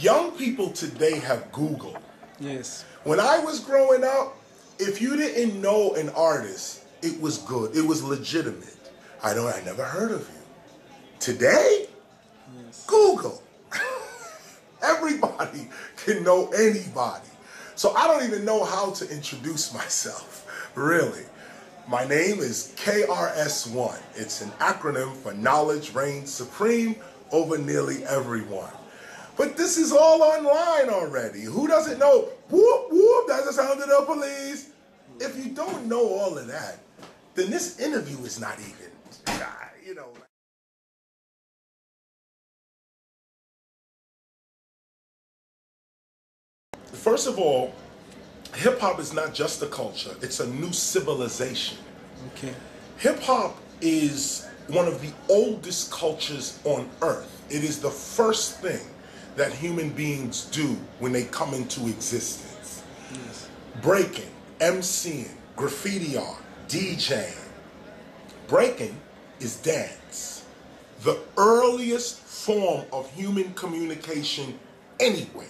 young people today have Google. Yes. When I was growing up, if you didn't know an artist, it was good. It was legitimate. I don't. I never heard of you. Today, Yes. Google. Everybody can know anybody. So I don't even know how to introduce myself, really. My name is KRS-One. It's an acronym for Knowledge Reigns Supreme over nearly everyone. But this is all online already. Who doesn't know? Whoop, whoop, that's the sound of the police. If you don't know all of that, then this interview is not even, ah, you know. First of all, hip hop is not just a culture, it's a new civilization. Okay. Hip hop is one of the oldest cultures on earth. It is the first thing that human beings do when they come into existence. Yes. Breaking, MCing, graffiti art, DJing. Breaking is dance. The earliest form of human communication anywhere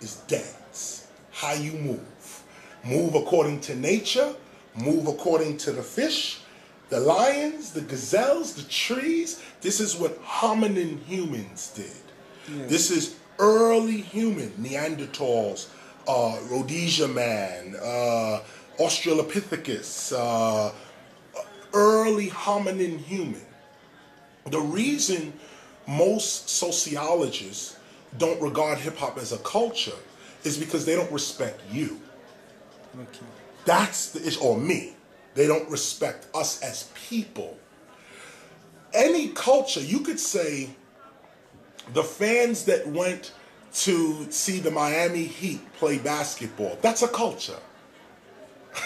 is dance. How you move. Move according to nature, move according to the fish, the lions, the gazelles, the trees. This is what hominin humans did. This is early human, Neanderthals, uh, Rhodesia man, uh, Australopithecus, uh, early hominin human. The reason most sociologists don't regard hip hop as a culture is because they don't respect you. Okay. That's the issue, or me. They don't respect us as people. Any culture, you could say the fans that went to see the Miami Heat play basketball, that's a culture.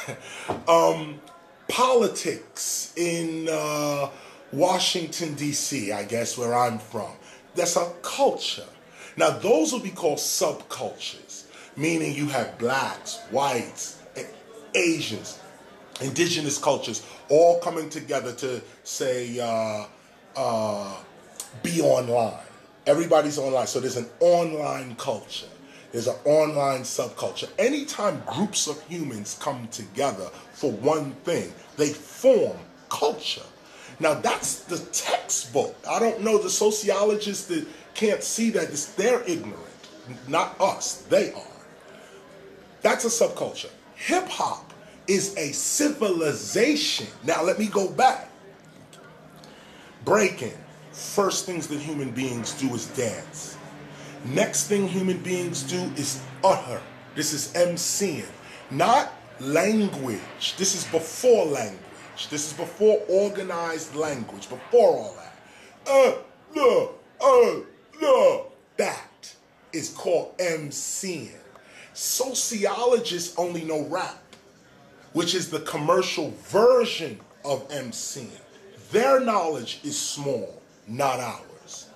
um, politics in uh, Washington, D.C., I guess, where I'm from, that's a culture. Now, those will be called subcultures, meaning you have blacks, whites, Asians, indigenous cultures all coming together to say, uh, uh, be online. Everybody's online. So there's an online culture. There's an online subculture. Anytime groups of humans come together for one thing, they form culture. Now that's the textbook. I don't know the sociologists that can't see that. It's, they're ignorant, not us. They are. That's a subculture. Hip hop is a civilization. Now let me go back. Breaking. First things that human beings do is dance. Next thing human beings do is utter. This is MCing, not language. This is before language. This is before organized language, before all that. Uh, no, uh, no. That is called MCing. Sociologists only know rap, which is the commercial version of MCing. Their knowledge is small, not ours.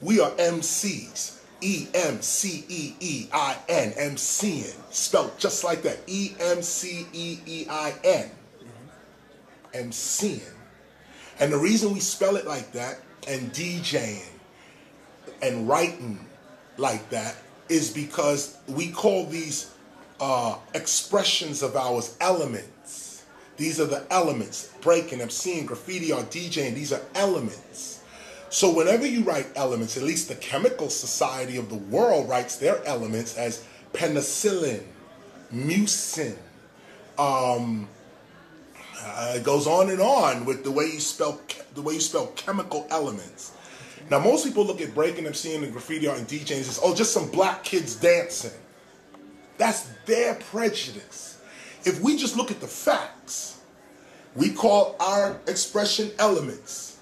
We are MCs. E M C E E I N, MCing, spelled just like that. E M C E E I N, MCing. And the reason we spell it like that and DJing and writing like that is because we call these uh, expressions of ours elements. These are the elements. Breaking, MCing, graffiti, or DJing, these are elements. So whenever you write elements, at least the Chemical Society of the world writes their elements as penicillin, mucin. Um, uh, it goes on and on with the way you spell the way you spell chemical elements. Now most people look at breaking, and seeing and graffiti art and DJing and says, "Oh, just some black kids dancing." That's their prejudice. If we just look at the facts, we call our expression elements.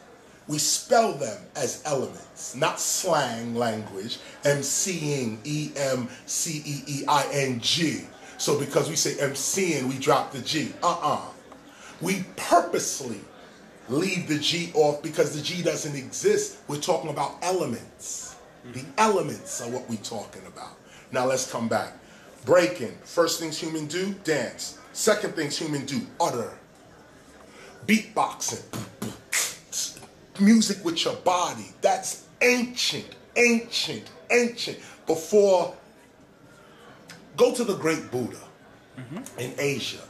We spell them as elements, not slang language. MCing, E M C E E I N G. So because we say MCing, we drop the G. Uh uh We purposely leave the G off because the G doesn't exist. We're talking about elements. The elements are what we're talking about. Now let's come back. Breaking. First things human do, dance. Second things human do, utter. Beatboxing. Music with your body. That's ancient, ancient, ancient. before go to the great Buddha mm-hmm. in Asia.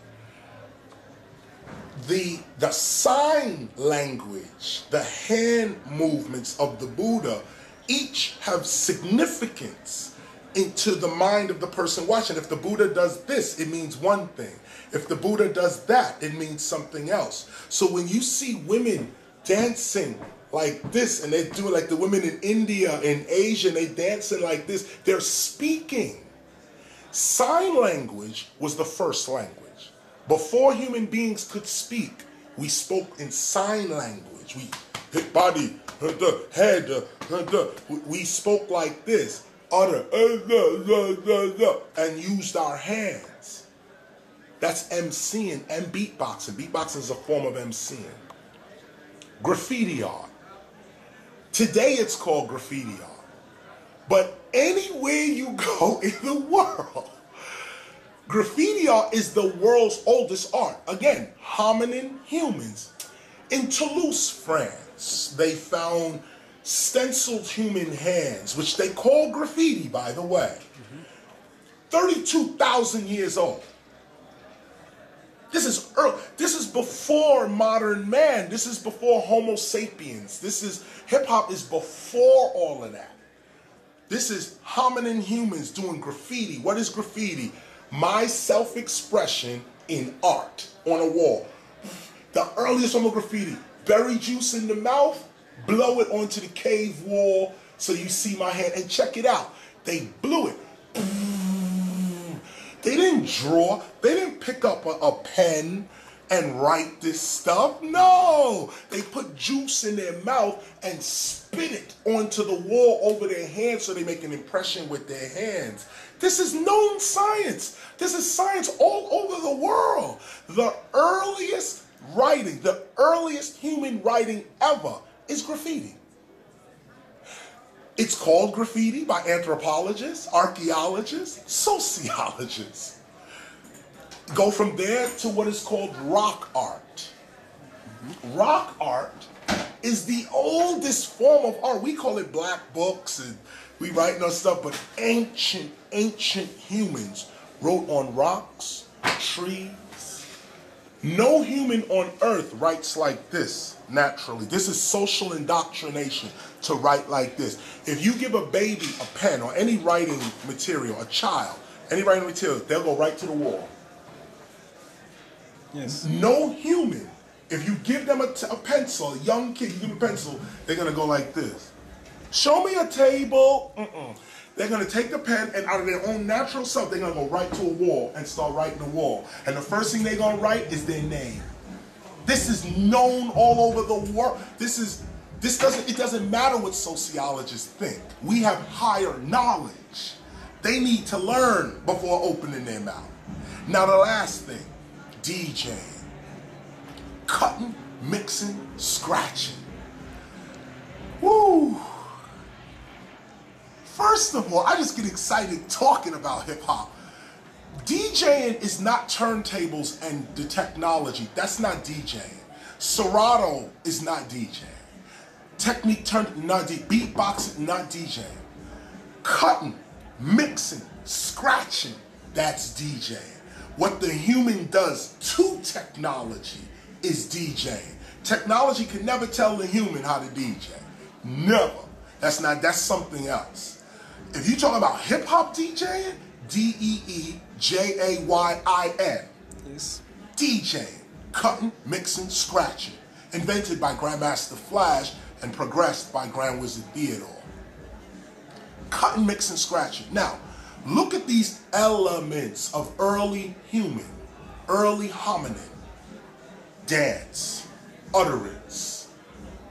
The the sign language, the hand movements of the Buddha, each have significance into the mind of the person watching. If the Buddha does this, it means one thing. If the Buddha does that, it means something else. So when you see women dancing like this, and they do it like the women in India and Asia, they dancing like this, they're speaking. Sign language was the first language. Before human beings could speak, we spoke in sign language. We hit body, head, we spoke like this, utter, uh, uh, uh, and used our hands. That's MCing and beatboxing. Beatboxing is a form of MCing. Graffiti art. Today it's called graffiti art. But anywhere you go in the world, graffiti art is the world's oldest art. Again, hominin humans. In Toulouse, France, they found stenciled human hands, which they call graffiti, by the way. Mm-hmm. 32,000 years old. This is early, this is before modern man. This is before Homo sapiens. This is hip hop is before all of that. This is hominin humans doing graffiti. What is graffiti? My self-expression in art on a wall. The earliest form of graffiti, berry juice in the mouth, blow it onto the cave wall so you see my hand and check it out. They blew it. They didn't draw. They didn't pick up a, a, pen and write this stuff. No, they put juice in their mouth and spit it onto the wall over their hands so they make an impression with their hands. This is known science. This is science all over the world. The earliest writing, the earliest human writing ever is graffiti. It's called graffiti by anthropologists, archaeologists, sociologists. Go from there to what is called rock art. Rock art is the oldest form of art. We call it black books and we write no stuff, but ancient, ancient humans wrote on rocks, trees. No human on earth writes like this naturally. This is social indoctrination to write like this. If you give a baby a pen or any writing material, a child, any writing material, they'll go right to the wall. Yes. No human, if you give them a, a pencil, a young kid, you give them a pencil, they're going to go like this. Show me a table. Mm-mm. They're going to take the pen and out of their own natural self, they're going to go right to a wall and start writing the wall. And the first thing they're going to write is their name. This is known all over the world. This is this doesn't it doesn't matter what sociologists think. We have higher knowledge. They need to learn before opening their mouth. Now the last thing, DJing. Cutting, mixing, scratching. Woo! First of all, I just get excited talking about hip hop. DJing is not turntables and the technology. That's not DJing. Serato is not DJing. Technique turn not D beatboxing, not DJing. Cutting, mixing, scratching, that's DJing. What the human does to technology is DJing. Technology can never tell the human how to DJ. Never. That's not that's something else. If you talk about hip hop DJing, D E E J A Y I N. Yes. DJ, cutting, mixing, scratching. Invented by Grandmaster Flash and progressed by Grand Wizard Theodore. Cutting, mixing, scratching. Now, look at these elements of early human, early hominin. Dance, utterance,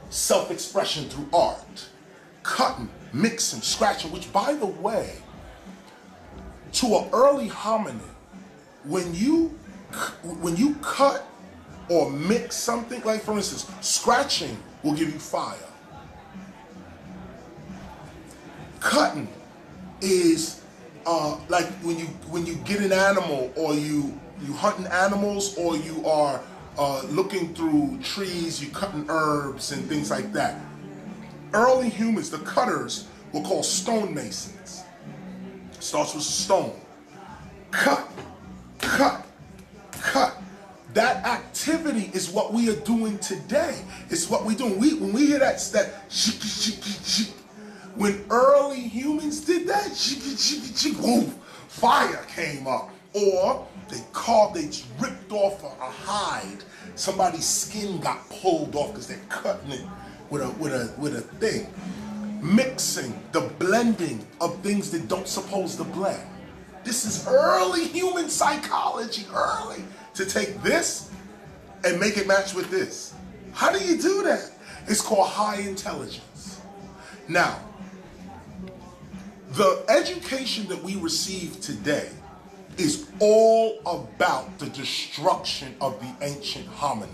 self-expression through art, cutting, mixing, scratching, which by the way, to an early hominin, when you when you cut or mix something, like for instance, scratching will give you fire. Cutting is uh, like when you when you get an animal or you you hunting animals or you are uh, looking through trees, you cutting herbs and things like that. Early humans, the cutters, were called stonemasons. Starts with stone. Cut, cut, cut. That activity is what we are doing today. It's what we're doing. We, when we hear that, that shiki, shiki, shiki, when early humans did that, shiki, shiki, shiki, whoa, fire came up. Or they carved, they ripped off a, a hide. Somebody's skin got pulled off because they're cutting it with a with a with a thing. Mixing, the blending of things that don't supposed to blend. This is early human psychology, early to take this and make it match with this. How do you do that? It's called high intelligence. Now, the education that we receive today is all about the destruction of the ancient hominin.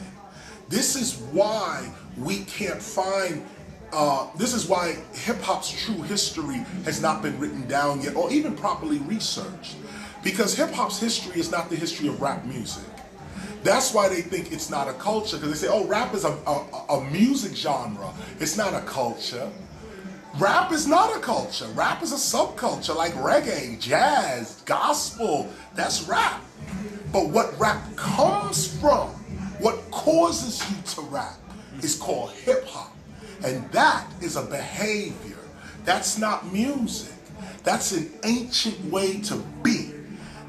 This is why we can't find, uh, this is why hip hop's true history has not been written down yet or even properly researched. Because hip hop's history is not the history of rap music. That's why they think it's not a culture, because they say, oh, rap is a, a, a music genre. It's not a culture. Rap is not a culture. Rap is a subculture like reggae, jazz, gospel. That's rap. But what rap comes from, what causes you to rap, is called hip hop. And that is a behavior. That's not music. That's an ancient way to be.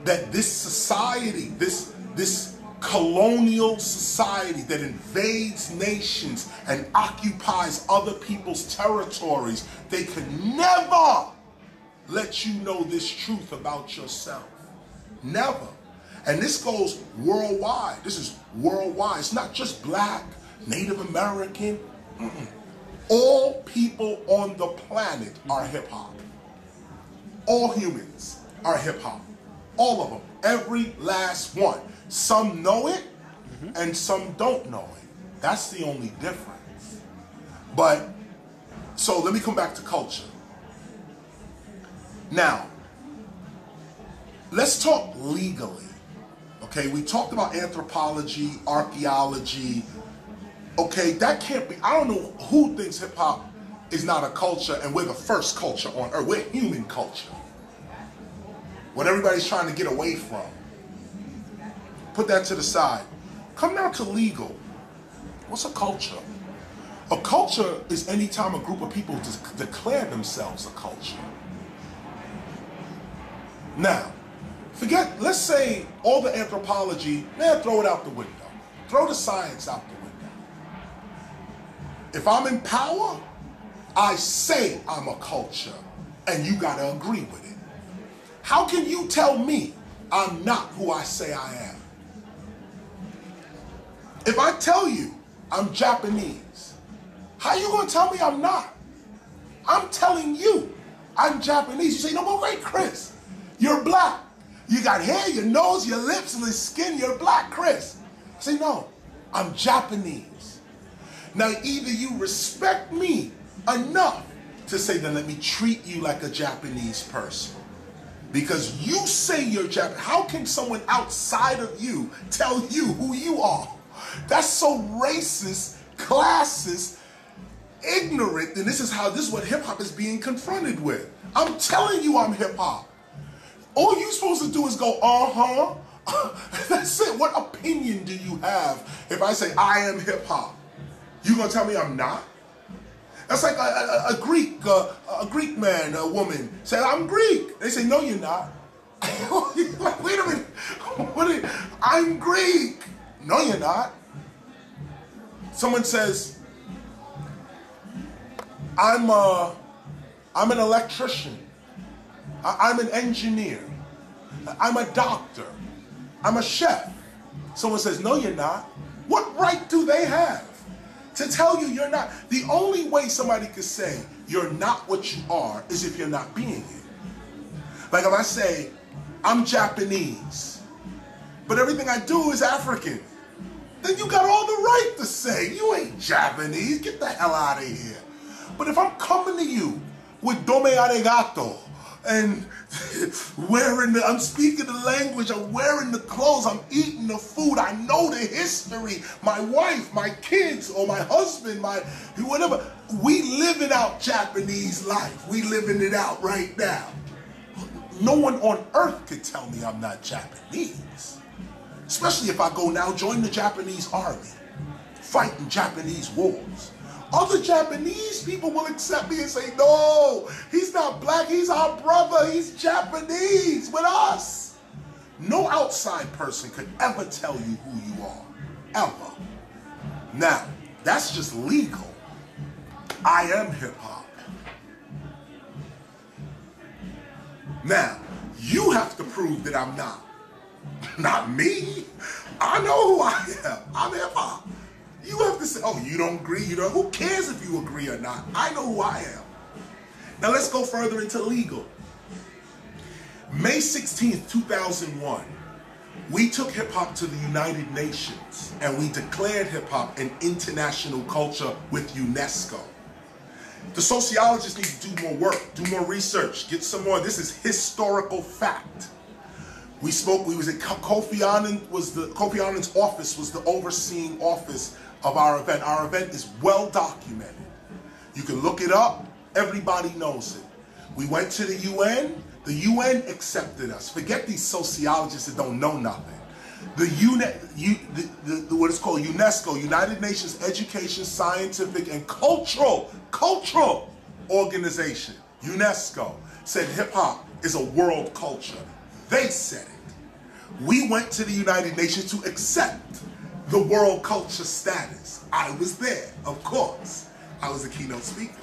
That this society, this, this colonial society that invades nations and occupies other people's territories, they can never let you know this truth about yourself. Never. And this goes worldwide. This is worldwide. It's not just black, Native American. Mm-mm. All people on the planet are hip hop. All humans are hip hop. All of them. Every last one. Some know it mm-hmm. and some don't know it. That's the only difference. But, so let me come back to culture. Now, let's talk legally. Okay, we talked about anthropology, archaeology. Okay, that can't be, I don't know who thinks hip hop is not a culture and we're the first culture on earth. We're human culture. What everybody's trying to get away from. Put that to the side. Come down to legal. What's a culture? A culture is any time a group of people de- declare themselves a culture. Now, forget, let's say all the anthropology, man, throw it out the window. Throw the science out the. If I'm in power, I say I'm a culture, and you gotta agree with it. How can you tell me I'm not who I say I am? If I tell you I'm Japanese, how you gonna tell me I'm not? I'm telling you I'm Japanese. You say, no, but wait, Chris, you're black. You got hair, your nose, your lips, and the skin, you're black, Chris. I say, no, I'm Japanese. Now, either you respect me enough to say, then let me treat you like a Japanese person. Because you say you're Japanese. How can someone outside of you tell you who you are? That's so racist, classist, ignorant. And this is how this is what hip hop is being confronted with. I'm telling you I'm hip hop. All you're supposed to do is go, uh-huh. That's it. What opinion do you have if I say I am hip hop? You gonna tell me I'm not? That's like a, a, a Greek, uh, a Greek man, a woman say, I'm Greek. They say, no, you're not. Wait a minute. What you, I'm Greek. No, you're not. Someone says, I'm a, I'm an electrician. I, I'm an engineer. I'm a doctor. I'm a chef. Someone says, no, you're not. What right do they have to tell you you're not? The only way somebody could say you're not what you are is if you're not being it. Like if I say, I'm Japanese, but everything I do is African, then you got all the right to say, you ain't Japanese, get the hell out of here. But if I'm coming to you with domo arigato and wearing the, I'm speaking the language, I'm wearing the clothes, I'm eating the food, I know the history, my wife, my kids, or my husband, my whatever, we living out Japanese life. We living it out right now. no one on earth could tell me I'm not Japanese. Especially if I go now join the Japanese army, fighting Japanese wars. Other Japanese people will accept me and say, no, he's not black, he's our brother, he's Japanese with us. No outside person could ever tell you who you are, ever. Now, that's just legal. I am hip hop. Now, you have to prove that I'm not. Not me. I know who I am. I'm hip hop. You have to say, oh, you don't agree? You don't. Who cares if you agree or not? I know who I am. Now let's go further into legal. May 16th, 2001, we took hip hop to the United Nations and we declared hip hop an international culture with UNESCO. The sociologists need to do more work, do more research, get some more. This is historical fact. We spoke, we was at Kofi Annan was the Kofi Annan's office was the overseeing office of our event. Our event is well documented. You can look it up, everybody knows it. We went to the UN, the UN accepted us. Forget these sociologists that don't know nothing. The, UNE, the, the, the, what is called UNESCO, United Nations Education, Scientific, and Cultural, Cultural Organization, UNESCO, said hip hop is a world culture. They said it. We went to the United Nations to accept the world culture status. I was there, of course. I was a keynote speaker.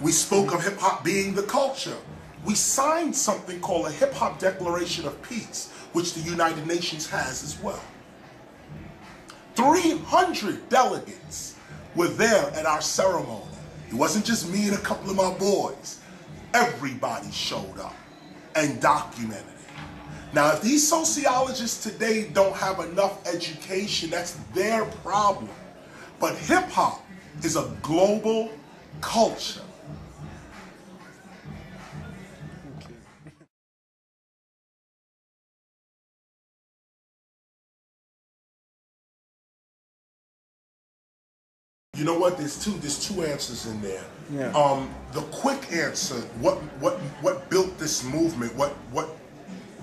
We spoke of hip hop being the culture. We signed something called a Hip Hop Declaration of Peace, which the United Nations has as well. 300 delegates were there at our ceremony. It wasn't just me and a couple of my boys. Everybody showed up and documented. Now, if these sociologists today don't have enough education, that's their problem. But hip hop is a global culture. You know what? There's two. There's two answers in there. Yeah. Um, the quick answer. What what what built this movement? What what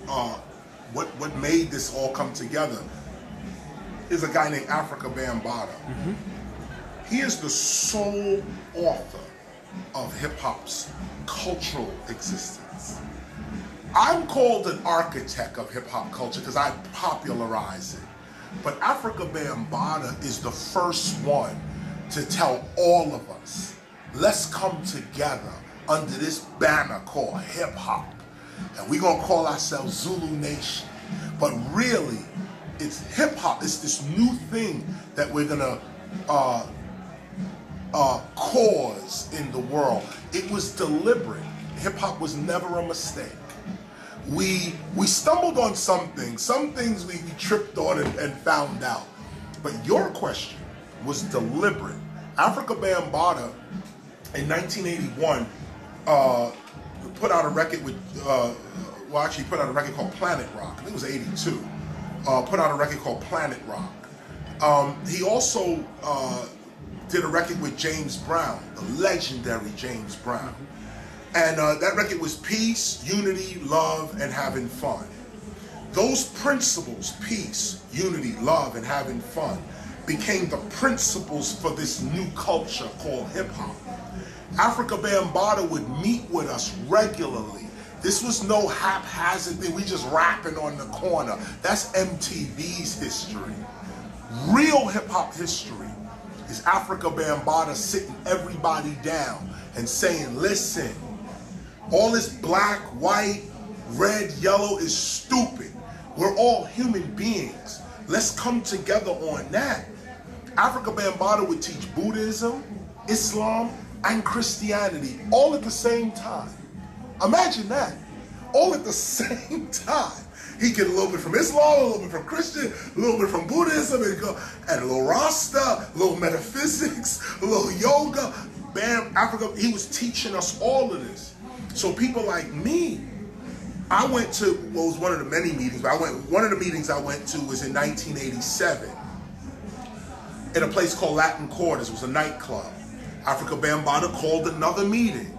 uh, what what made this all come together? Is a guy named Afrika Bambaataa. Mm-hmm. He is the sole author of hip hop's cultural existence. I'm called an architect of hip hop culture because I popularize it. But Afrika Bambaataa is the first one to tell all of us, let's come together under this banner called hip hop. And we're going to call ourselves Zulu Nation. But really, it's hip hop. It's this new thing that we're going to uh, uh, cause in the world. It was deliberate. Hip hop was never a mistake. We we stumbled on some things. Some things we, we tripped on and, and found out. But your question was deliberate. Afrika Bambaataa in 1981 uh, put out a record with, uh, well, actually put out a record called Planet Rock. I think it was 82. Uh, put out a record called Planet Rock. Um, he also uh, did a record with James Brown, the legendary James Brown. And uh, that record was peace, unity, love, and having fun. Those principles, peace, unity, love, and having fun, became the principles for this new culture called hip hop. Afrika Bambaataa would meet with us regularly. This was no haphazard thing. We just rapping on the corner. That's MTV's history. Real hip hop history is Afrika Bambaataa sitting everybody down and saying, listen, all this black, white, red, yellow is stupid. We're all human beings. Let's come together on that. Afrika Bambaataa would teach Buddhism, Islam, and Christianity all at the same time. Imagine that. All at the same time. He get a little bit from Islam, a little bit from Christian, a little bit from Buddhism, and, go, and a little Rasta, a little metaphysics, a little yoga. Bam, Afrika, he was teaching us all of this. So people like me, I went to, well, was one of the many meetings, but I went, one of the meetings I went to was in 1987 in a place called Latin Quarters. It was a nightclub. Afrika Bambaataa called another meeting.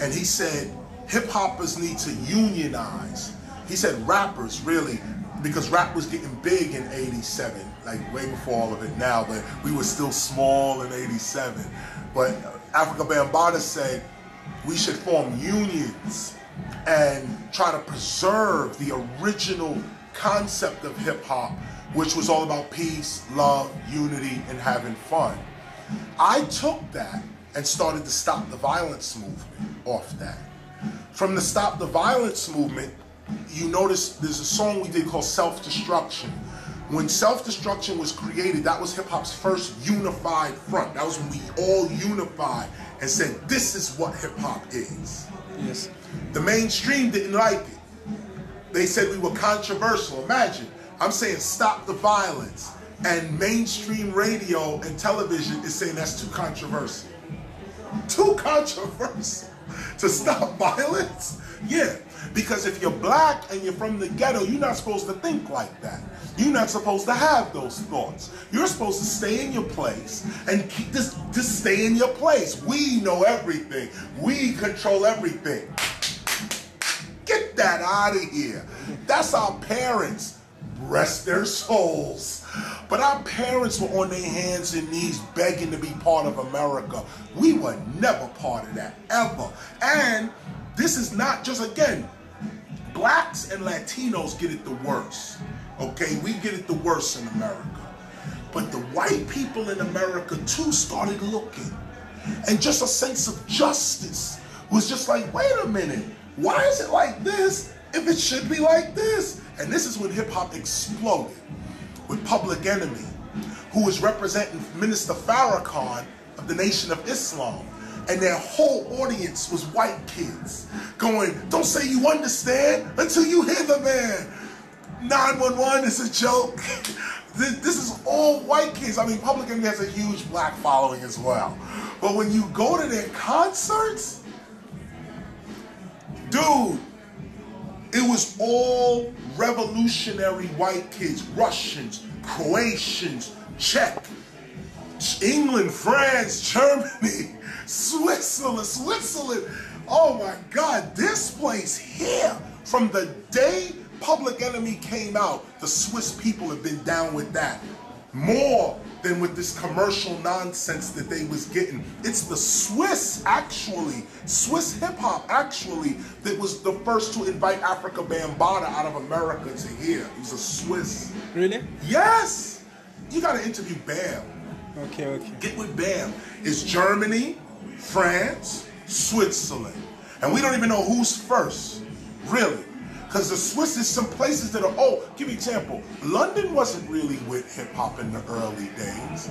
And he said, hip hoppers need to unionize. He said rappers really, because rap was getting big in 87, like way before all of it now, but we were still small in 87. But Afrika Bambaataa said we should form unions and try to preserve the original concept of hip hop, which was all about peace, love, unity, and having fun. I took that and started the Stop the Violence movement off that. From the Stop the Violence movement, you notice there's a song we did called Self Destruction. When Self Destruction was created, that was hip hop's first unified front. That was when we all unified and said, this is what hip hop is. Yes. The mainstream didn't like it. They said we were controversial. Imagine, I'm saying stop the violence, and mainstream radio and television is saying that's too controversial. Too controversial to stop violence? Yeah, because if you're black and you're from the ghetto, you're not supposed to think like that. You're not supposed to have those thoughts. You're supposed to stay in your place and keep this just stay in your place. We know everything. We control everything. Get that out of here. That's our parents. Rest their souls. But our parents were on their hands and knees begging to be part of America. We were never part of that, ever. And this is not just, again, blacks and Latinos get it the worst. Okay, we get it the worst in America. But the white people in America too started looking. And just a sense of justice was just like, wait a minute, why is it like this if it should be like this? And this is when hip hop exploded with Public Enemy, who was representing Minister Farrakhan of the Nation of Islam. And their whole audience was white kids going, Don't say you understand until you hear the man. 911 is a joke. This is all white kids. I mean, Public Enemy has a huge black following as well. But when you go to their concerts, dude, it was all revolutionary white kids, Russians, Croatians, Czech, England, France, Germany, Switzerland, Switzerland. Oh my God, this place here, from the day Public Enemy came out, the Swiss people have been down with that. More than with this commercial nonsense that they was getting. It's the Swiss, actually, Swiss hip hop, actually, that was the first to invite Afrika Bambaataa out of America to here. He's a Swiss. Really? Yes! You gotta interview Bam. Okay, okay. Get with Bam. It's Germany, France, Switzerland. And we don't even know who's first, really. Because the Swiss is some places that are, oh, give me an example. London wasn't really with hip hop in the early days.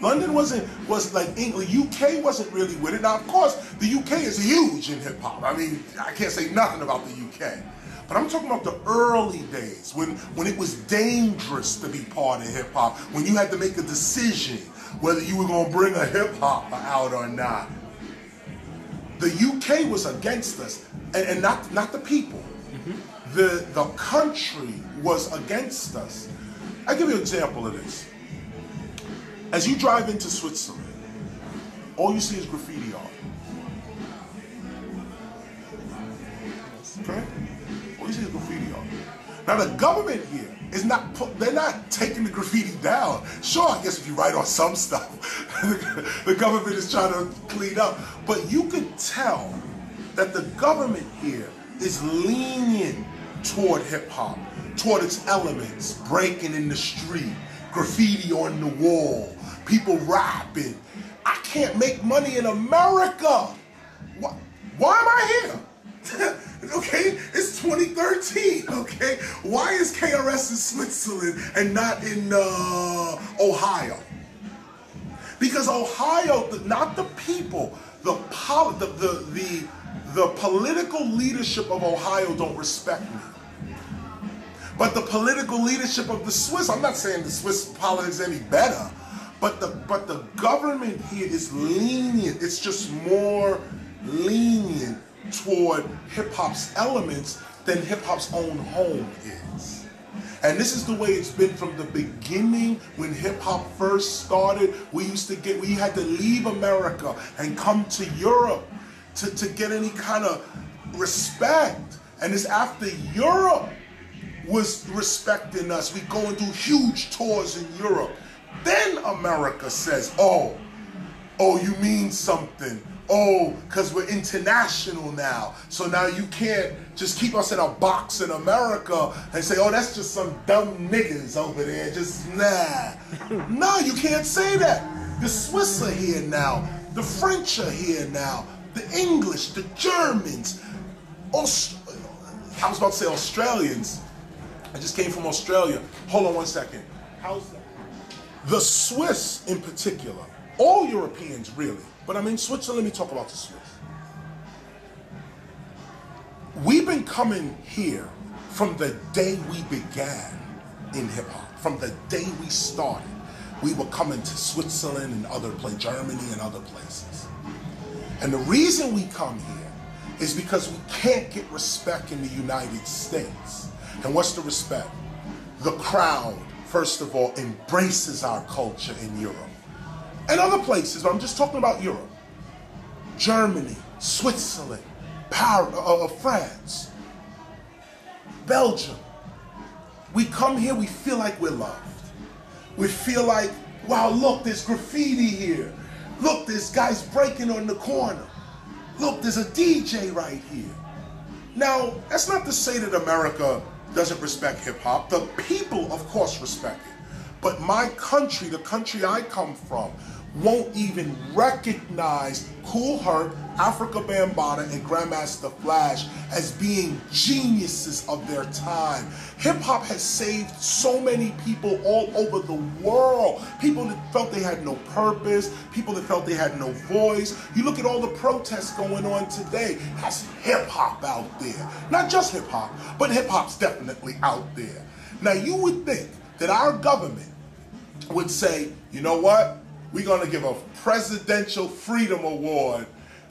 London wasn't, was like England, UK wasn't really with it. Now, of course, the UK is huge in hip hop. I mean, I can't say nothing about the UK. But I'm talking about the early days when, when it was dangerous to be part of hip hop, when you had to make a decision whether you were going to bring a hip hop out or not. The UK was against us, and, and not, not the people the, the country was against us. I'll give you an example of this. As you drive into Switzerland, all you see is graffiti art. Okay? All you see is graffiti art. Now the government here is not, they're not taking the graffiti down. Sure, I guess if you write on some stuff, the government is trying to clean up. But you could tell that the government here is lenient toward hip hop, toward its elements, breaking in the street, graffiti on the wall, people rapping. I can't make money in America. Why, why am I here? okay, it's 2013. Okay, why is KRS in Switzerland and not in uh, Ohio? Because Ohio, not the people, the, the, the, the, the political leadership of Ohio don't respect me. But the political leadership of the Swiss, I'm not saying the Swiss politics any better, but the but the government here is lenient. It's just more lenient toward hip hop's elements than hip hop's own home is. And this is the way it's been from the beginning when hip hop first started. We used to get, we had to leave America and come to Europe to, to get any kind of respect. And it's after Europe was respecting us. We go and do huge tours in Europe. Then America says, oh, oh, you mean something. Oh, because we're international now. So now you can't just keep us in a box in America and say, oh, that's just some dumb niggas over there. Just nah. no, you can't say that. The Swiss are here now. The French are here now. The English, the Germans. Aust- I was about to say Australians. I just came from Australia. Hold on one second. How's that? The Swiss in particular, all Europeans really, but I'm in Switzerland, let me talk about the Swiss. We've been coming here from the day we began in hip hop, from the day we started. We were coming to Switzerland and other places, Germany and other places. And the reason we come here is because we can't get respect in the United States. And what's the respect? The crowd, first of all, embraces our culture in Europe and other places, but I'm just talking about Europe. Germany, Switzerland, Paris, uh, uh, France, Belgium. We come here, we feel like we're loved. We feel like, wow, look, there's graffiti here. Look, this guy's breaking on the corner. Look, there's a DJ right here. Now, that's not to say that America doesn't respect hip hop. The people, of course, respect it. But my country, the country I come from, won't even recognize Kool Herc, Afrika Bambaataa, and Grandmaster Flash as being geniuses of their time. Hip hop has saved so many people all over the world. People that felt they had no purpose, people that felt they had no voice. You look at all the protests going on today, that's hip hop out there. Not just hip hop, but hip hop's definitely out there. Now, you would think that our government would say, you know what? We're going to give a Presidential Freedom Award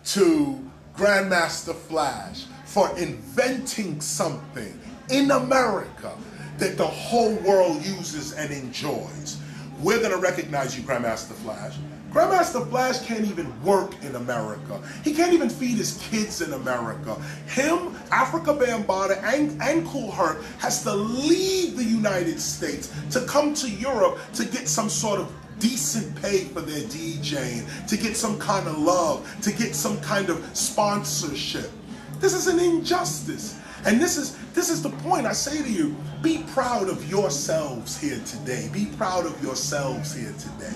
to Grandmaster Flash for inventing something in America that the whole world uses and enjoys. We're going to recognize you, Grandmaster Flash. Grandmaster Flash can't even work in America. He can't even feed his kids in America. Him, Afrika Bambaataa, and, and Kool Herc has to leave the United States to come to Europe to get some sort of decent pay for their DJing, to get some kind of love, to get some kind of sponsorship. This is an injustice. And this is this is the point I say to you. Be proud of yourselves here today. Be proud of yourselves here today.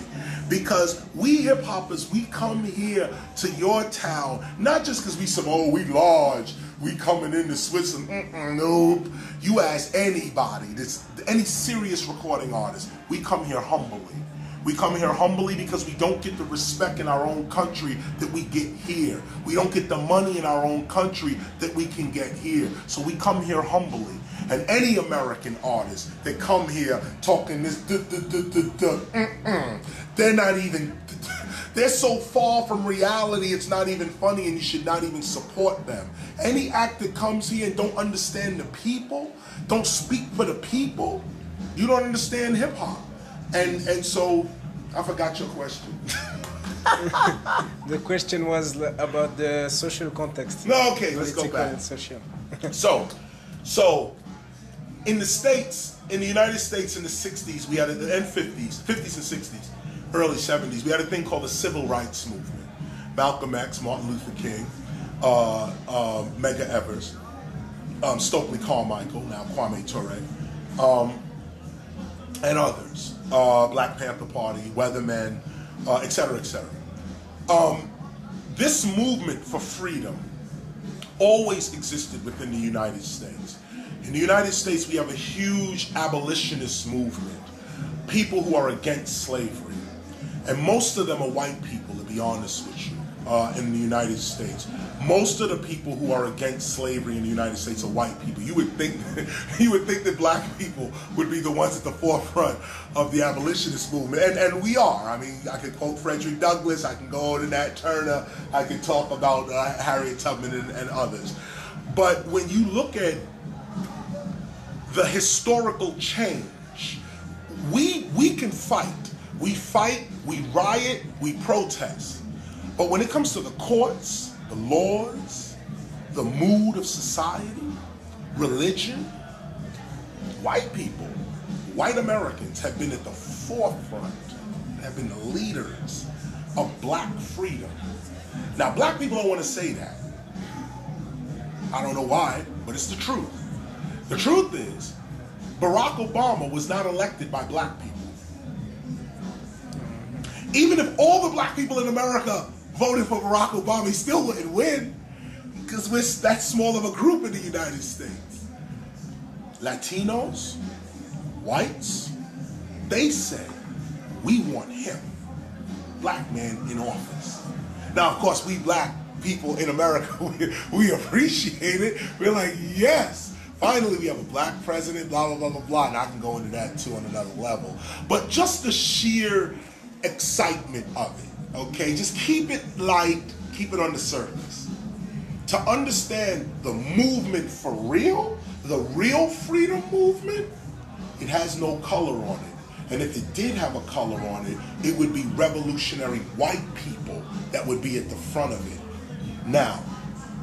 Because we hip hoppers, we come here to your town, not just because we some oh we large, we coming into Switzerland. Mm-mm, nope. You ask anybody, this any serious recording artist, we come here humbly. We come here humbly because we don't get the respect in our own country that we get here. We don't get the money in our own country that we can get here. So we come here humbly. And any American artist that come here talking this, duh, duh, duh, they're not even, they're so far from reality, it's not even funny and you should not even support them. Any act that comes here and don't understand the people, don't speak for the people, you don't understand hip hop. And and so I forgot your question. The question was about the social context. No, okay, let's go back. social. So, so in the states, in the United States in the 60s, we had a, and 50s, 50s and 60s, early 70s, we had a thing called the civil rights movement. Malcolm X, Martin Luther King, uh, uh, Medgar Evers, um, Stokely Carmichael, now Kwame Ture, um, and others. Uh, Black Panther Party, Weathermen, uh, et cetera, et cetera. Um, this movement for freedom always existed within the United States. In the United States, we have a huge abolitionist movement, people who are against slavery. And most of them are white people, to be honest with you, uh, in the United States. Most of the people who are against slavery in the United States are white people. You would think, you would think that black people would be the ones at the forefront of the abolitionist movement, and, and we are. I mean, I could quote Frederick Douglass, I can go to Nat Turner, I could talk about uh, Harriet Tubman and, and others. But when you look at the historical change. We we can fight. We fight, we riot, we protest. But when it comes to the courts, the laws, the mood of society, religion, white people, white Americans have been at the forefront, have been the leaders of black freedom. Now, black people don't want to say that. I don't know why, but it's the truth. The truth is, Barack Obama was not elected by black people. Even if all the black people in America voted for Barack Obama, he still wouldn't win because we're that small of a group in the United States. Latinos, whites, they say, we want him, black man in office. Now, of course, we black people in America, we, we appreciate it. We're like, yes, finally we have a black president, blah, blah, blah, blah, blah. And I can go into that too on another level. But just the sheer excitement of it, okay? Just keep it light, keep it on the surface. To understand the movement for real, the real freedom movement, it has no color on it. And if it did have a color on it, it would be revolutionary white people that would be at the front of it. Now,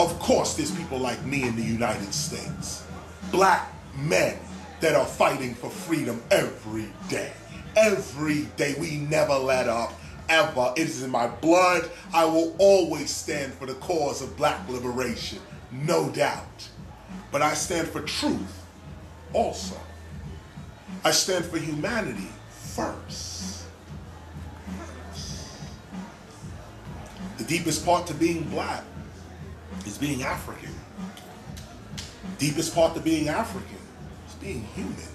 of course, there's people like me in the United States, black men that are fighting for freedom every day. Every day. We never let up, ever. It is in my blood. I will always stand for the cause of black liberation, no doubt. But I stand for truth also. I stand for humanity first. The deepest part to being black is being African. Deepest part to being African is being human.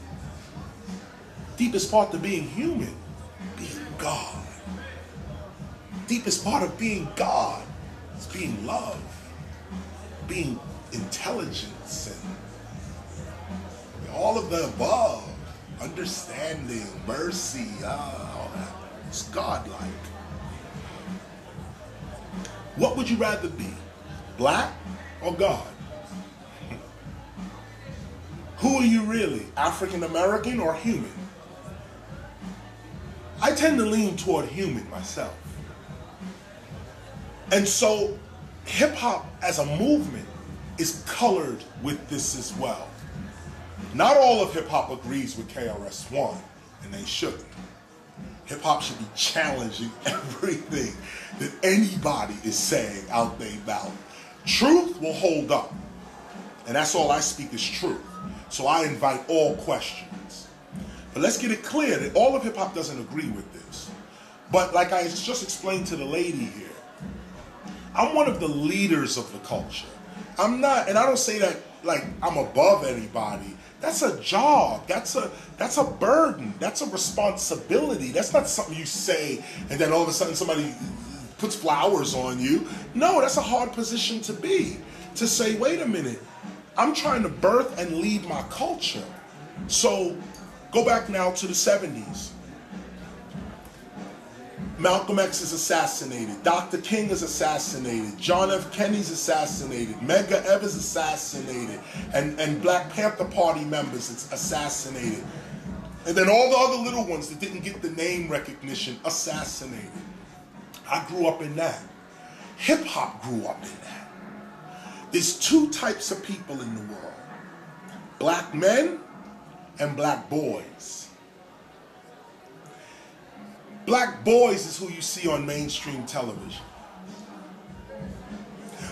Deepest part to being human, being God. Deepest part of being God is being love, being intelligence, and all of the above, understanding, mercy, uh, all that. It's godlike. What would you rather be? Black or God? Who are you really? African American or human? I tend to lean toward human myself. And so hip hop as a movement is colored with this as well. Not all of hip hop agrees with KRS-One, and they shouldn't. Hip hop should be challenging everything that anybody is saying out there mouth. Truth will hold up. And that's all I speak is truth. So I invite all questions. But let's get it clear that all of hip hop doesn't agree with this. But like I just explained to the lady here, I'm one of the leaders of the culture. I'm not, and I don't say that like I'm above anybody. That's a job. That's a that's a burden. That's a responsibility. That's not something you say and then all of a sudden somebody puts flowers on you. No, that's a hard position to be. To say, wait a minute, I'm trying to birth and lead my culture. So go back now to the 70s. Malcolm X is assassinated. Dr. King is assassinated. John F. Kennedy's assassinated. Medgar Evers is assassinated. And, and Black Panther Party members it's assassinated. And then all the other little ones that didn't get the name recognition assassinated. I grew up in that. Hip hop grew up in that. There's two types of people in the world black men and black boys. Black boys is who you see on mainstream television.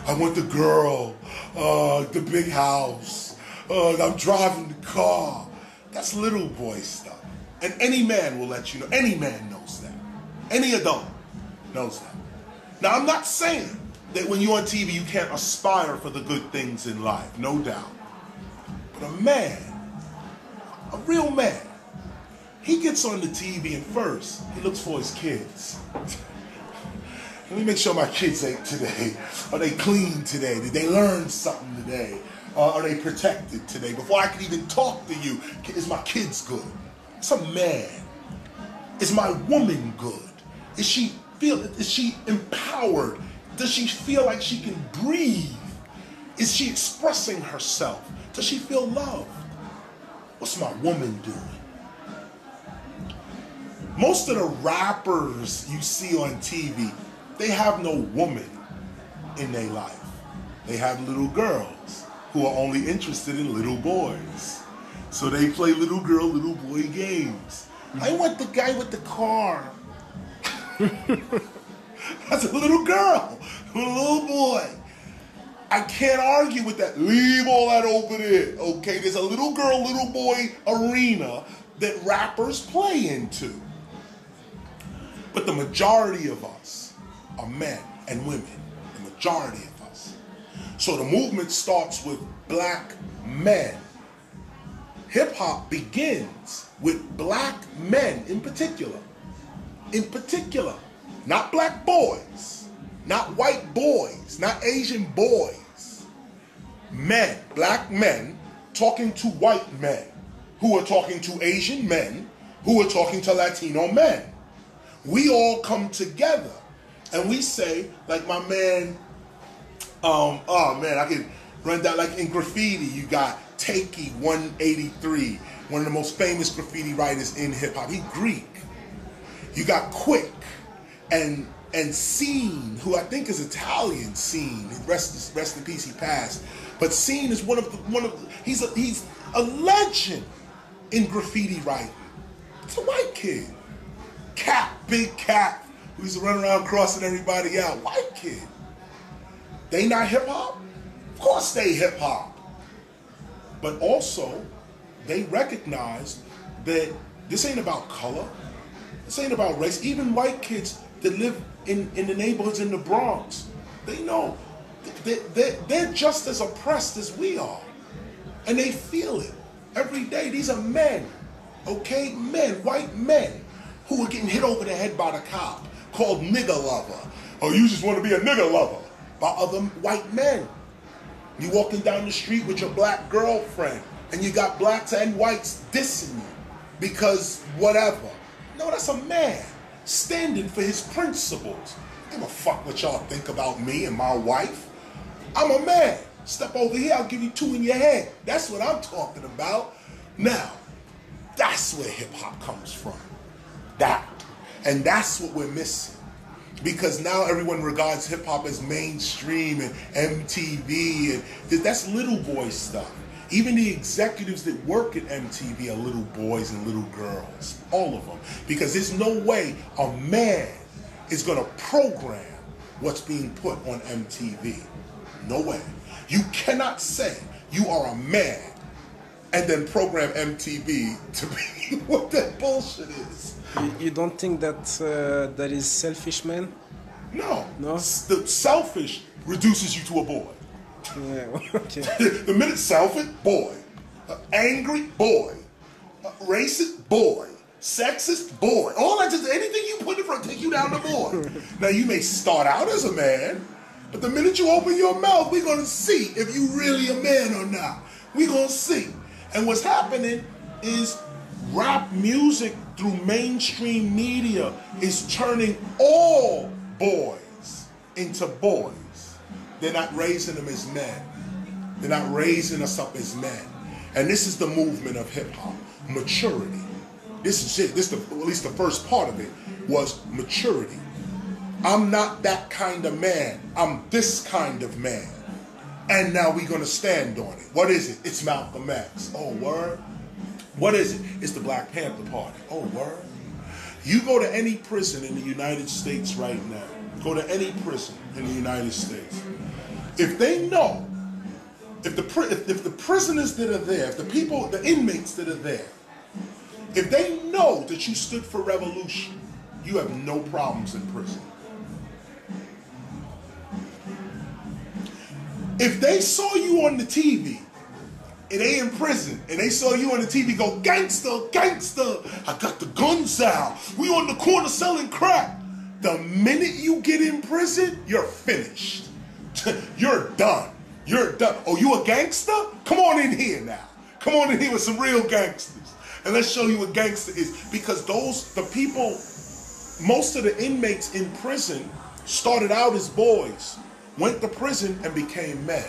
I want the girl, uh, the big house, uh, I'm driving the car. That's little boy stuff. And any man will let you know, any man knows that. Any adult knows that. Now, I'm not saying that when you're on TV, you can't aspire for the good things in life, no doubt. But a man, a real man, he gets on the TV and first, he looks for his kids. Let me make sure my kids ate today. Are they clean today? Did they learn something today? Uh, are they protected today? Before I can even talk to you, is my kids good? It's a man. Is my woman good? Is she feel? Is she empowered? Does she feel like she can breathe? Is she expressing herself? Does she feel loved? What's my woman doing? Most of the rappers you see on TV, they have no woman in their life. they have little girls who are only interested in little boys. So they play little girl, little boy games. Mm-hmm. I want the guy with the car. That's a little girl, a little boy. I can't argue with that. Leave all that over there. Okay, there's a little girl, little boy arena that rappers play into. But the majority of us are men and women. The majority of us. So the movement starts with black men. Hip hop begins with black men in particular. In particular, not black boys, not white boys, not Asian boys. Men, black men, talking to white men who are talking to Asian men who are talking to Latino men. We all come together and we say, like my man, um, oh man, I can run down like in graffiti, you got Taki 183, one of the most famous graffiti writers in hip hop. He Greek. You got Quick and and Seen, who I think is Italian. Seen, rest rest in peace, he passed. But Seen is one of the one of he's a he's a legend in graffiti writing. It's a white kid. Cap, big cap, who used to run around crossing everybody out. White kid. They not hip hop? Of course they hip hop. But also, they recognize that this ain't about color. This ain't about race. Even white kids that live in, in the neighborhoods in the Bronx, they know they, they, they're just as oppressed as we are. And they feel it every day. These are men, okay? Men, white men, who are getting hit over the head by the cop, called nigger lover. Or you just want to be a nigger lover by other white men. You walking down the street with your black girlfriend, and you got blacks and whites dissing you because whatever. No, that's a man standing for his principles. Give a fuck what y'all think about me and my wife. I'm a man. Step over here, I'll give you two in your head. That's what I'm talking about. Now, that's where hip hop comes from. That. And that's what we're missing. Because now everyone regards hip hop as mainstream and MTV, and that's little boy stuff. Even the executives that work at MTV are little boys and little girls, all of them. Because there's no way a man is going to program what's being put on MTV. No way. You cannot say you are a man and then program MTV to be what that bullshit is. You, you don't think that uh, that is selfish, man? No. No? The selfish reduces you to a boy. Yeah, okay. the minute selfish, boy. Uh, angry, boy. Uh, racist, boy. Sexist, boy. All that just anything you put in front take you down the board. now you may start out as a man, but the minute you open your mouth, we're gonna see if you really a man or not. We're gonna see. And what's happening is rap music through mainstream media is turning all boys into boys. They're not raising them as men. They're not raising us up as men. And this is the movement of hip hop, maturity. This is it. This, the, at least the first part of it was maturity. I'm not that kind of man. I'm this kind of man. And now we're going to stand on it. What is it? It's Malcolm X. Oh, word. What is it? It's the Black Panther Party. Oh, word. You go to any prison in the United States right now, go to any prison in the United States. If they know, if the, if, if the prisoners that are there, if the people, the inmates that are there, if they know that you stood for revolution, you have no problems in prison. If they saw you on the TV and they in prison and they saw you on the TV go, gangster, gangster, I got the guns out. We on the corner selling crack. The minute you get in prison, you're finished. you're done. You're done. Oh, you a gangster? Come on in here now. Come on in here with some real gangsters. And let's show you what gangster is. Because those, the people, most of the inmates in prison started out as boys went to prison and became men.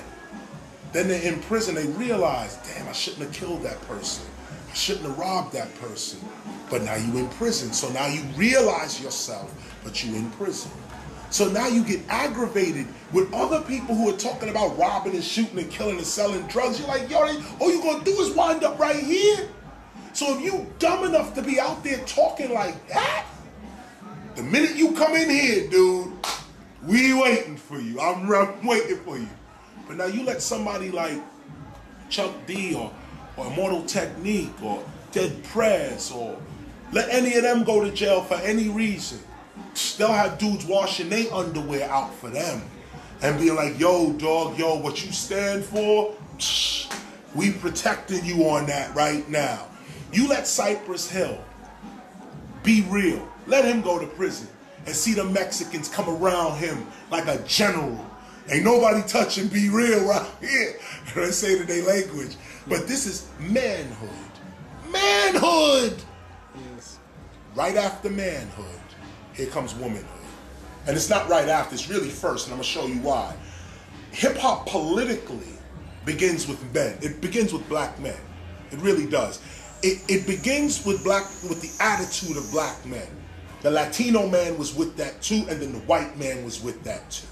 Then they're in prison, they realize, damn, I shouldn't have killed that person. I shouldn't have robbed that person. But now you in prison. So now you realize yourself, but you in prison. So now you get aggravated with other people who are talking about robbing and shooting and killing and selling drugs. You're like, yo, all you're gonna do is wind up right here. So if you dumb enough to be out there talking like that, the minute you come in here, dude, we waiting for you. I'm, I'm waiting for you. But now you let somebody like Chuck D or, or Immortal Technique or Dead Prez or let any of them go to jail for any reason. They'll have dudes washing their underwear out for them and being like, yo, dog, yo, what you stand for, we protecting you on that right now. You let Cypress Hill B-Real. Let him go to prison and see the Mexicans come around him like a general. Ain't nobody touching B-Real right here. They say to their language. But this is manhood. Manhood! Yes. Right after manhood, here comes womanhood. And it's not right after, it's really first, and I'm gonna show you why. Hip hop politically begins with men. It begins with black men. It really does. It, it begins with black with the attitude of black men. The Latino man was with that too, and then the white man was with that too.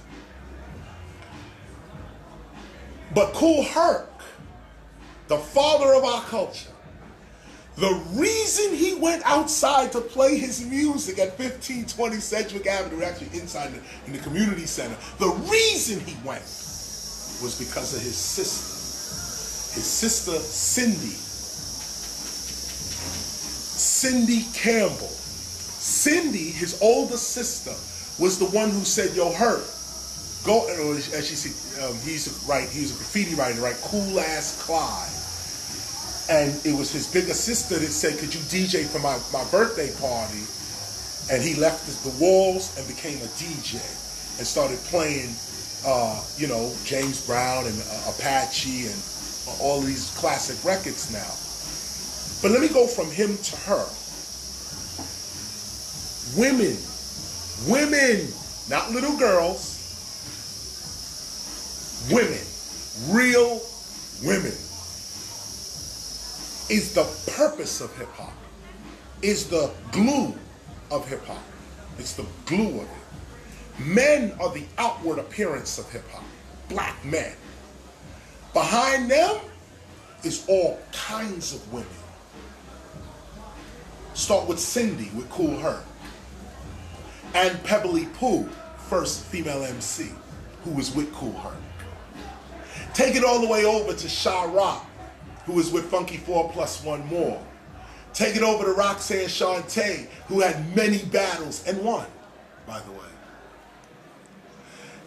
But Kool Herc, the father of our culture, the reason he went outside to play his music at 1520 Sedgwick Avenue, actually inside the, in the community center, the reason he went was because of his sister. His sister, Cindy. Cindy Campbell. Cindy, his older sister, was the one who said, Yo, Herc, go, as she said, um, he used to write, he was a graffiti writer, right? Cool ass Clyde and it was his bigger sister that said, "Could you DJ for my, my birthday party?" And he left the walls and became a DJ and started playing, uh, you know, James Brown and uh, Apache and all these classic records now. But let me go from him to her. Women, women, not little girls, women, real women is the purpose of hip hop, is the glue of hip hop. It's the glue of it. Men are the outward appearance of hip hop, black men. Behind them is all kinds of women. Start with Cindy with Kool Herc. And Pebblee Poo, first female MC, who was with Kool Herc. Take it all the way over to Sha Rock, who was with Funky 4 Plus One More. Take it over to Roxanne Shante, who had many battles and won, by the way.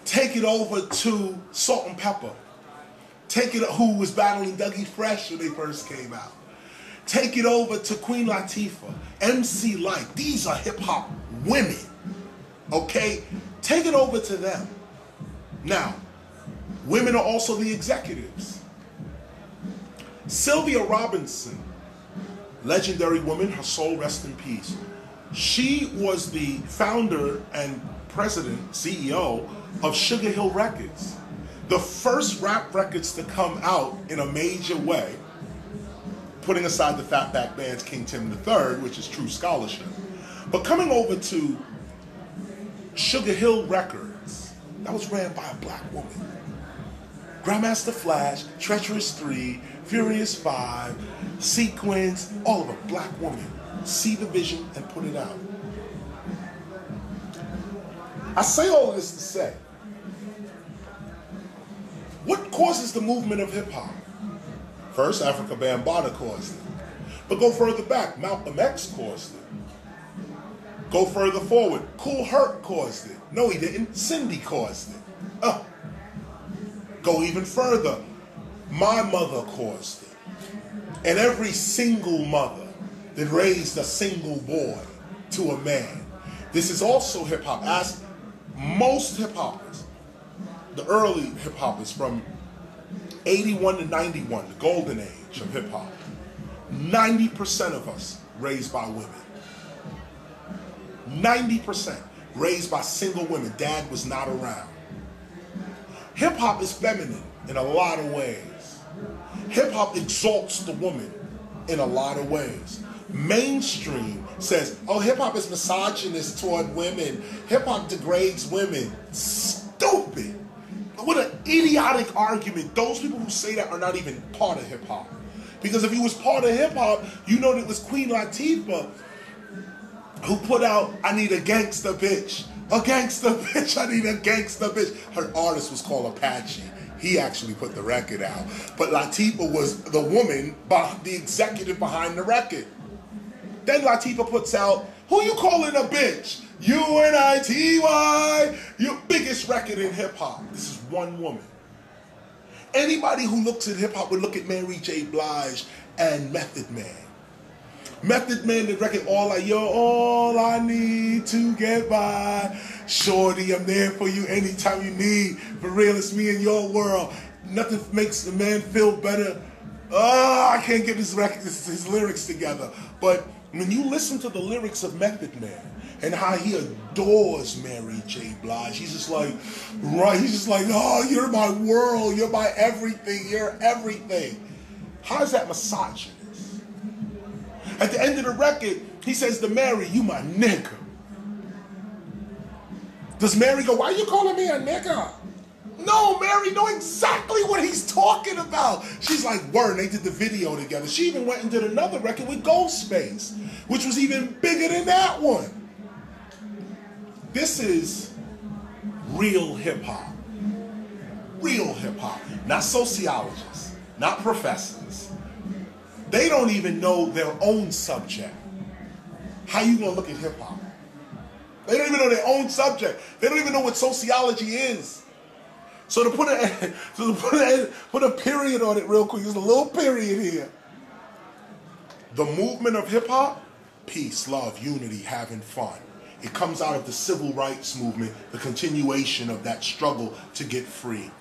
Take it over to Salt-N-Pepa. Take it who was battling Dougie Fresh when they first came out. Take it over to Queen Latifah, MC Lyte. These are hip hop women. Okay? Take it over to them. Now, women are also the executives. Sylvia Robinson, legendary woman, her soul rest in peace. She was the founder and president, CEO of Sugar Hill Records, the first rap records to come out in a major way, putting aside the Fatback Band's King Tim III, which is true scholarship. But coming over to Sugar Hill Records, that was ran by a black woman. Grandmaster Flash, Treacherous 3, Furious 5, Sequence, all of a black woman. See the vision and put it out. I say all this to say, what causes the movement of hip hop? First, Afrika Bambaataa caused it. But go further back, Malcolm X caused it. Go further forward, Kool Herc caused it. No, he didn't. Cindy caused it. Uh, go even further, my mother caused it. And every single mother that raised a single boy to a man. This is also hip hop. As most hip hoppers, the early hip hoppers from 81 to 91, the golden age of hip hop, 90% of us raised by women. 90% raised by single women. Dad was not around. Hip hop is feminine in a lot of ways. Hip hop exalts the woman in a lot of ways. mainstream says, oh, hip hop is misogynist toward women. Hip hop degrades women. Stupid. What an idiotic argument. Those people who say that are not even part of hip hop. Because if you was part of hip hop, you know that it was Queen Latifah who put out I Need a Gangsta Bitch. A gangsta bitch, I need a gangsta bitch. Her artist was called Apache. He actually put the record out. But Latifah was the woman, the executive behind the record. Then Latifah puts out, Who you calling a bitch? U-N-I-T-Y. Your biggest record in hip hop. This is one woman. Anybody who looks at hip hop would look at Mary J. Blige and Method Man. Method Man, the record, all like, yo, all I need to get by. Shorty, I'm there for you anytime you need. For real, it's me in your world. Nothing makes the man feel better. Oh, I can't get his record, his, his lyrics together. But when you listen to the lyrics of Method Man and how he adores Mary J. Blige, he's just like, right, he's just like, oh, you're my world, you're my everything, you're everything. How is that misogyny? At the end of the record, he says to Mary, you my nigga. Does Mary go, why you calling me a nigga? No, Mary know exactly what he's talking about. She's like, word, they did the video together. She even went and did another record with Ghostface, which was even bigger than that one. This is real hip hop. Real hip hop. Not sociologists, not professors, they don't even know their own subject. How you gonna look at hip hop? They don't even know their own subject. They don't even know what sociology is. So to put a so to put a, put a period on it real quick, there's a little period here. The movement of hip hop, peace, love, unity, having fun. It comes out of the civil rights movement, the continuation of that struggle to get free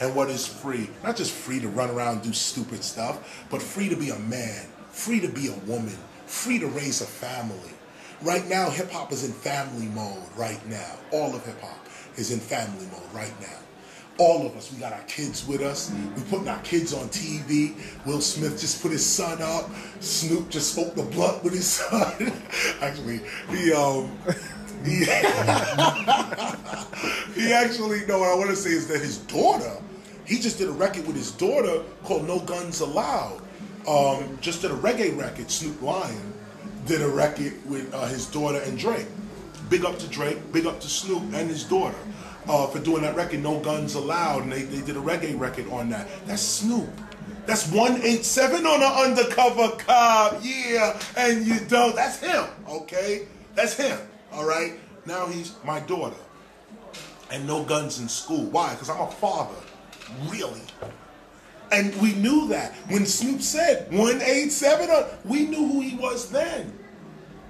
and what is free. Not just free to run around do stupid stuff, but free to be a man, free to be a woman, free to raise a family. Right now, hip hop is in family mode right now. All of hip hop is in family mode right now. All of us, we got our kids with us. We're putting our kids on TV. Will Smith just put his son up. Snoop just spoke the blunt with his son. Actually, he um he, he actually no. What I want to say is that his daughter he just did a record with his daughter called No Guns Allowed. Um, just did a reggae record. Snoop Lion did a record with uh, his daughter and Drake. Big up to Drake, big up to Snoop and his daughter uh, for doing that record, No Guns Allowed. And they, they did a reggae record on that. That's Snoop. That's 187 on an undercover cop. Yeah, and you don't. That's him, okay? That's him, all right? Now he's my daughter. And no guns in school. Why? Because I'm a father really. And we knew that. When Snoop said 187, uh, we knew who he was then.